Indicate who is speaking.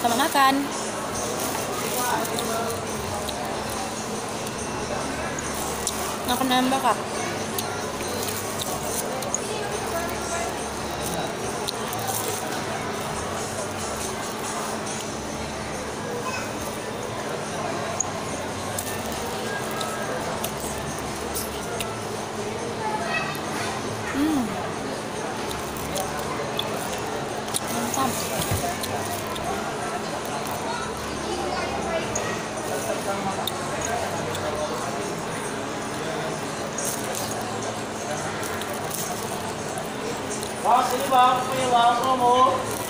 Speaker 1: Sama makan. Makan nambah kak. Hmm. Mantap.
Speaker 2: Vamos, Silvão, Silvão, tomou.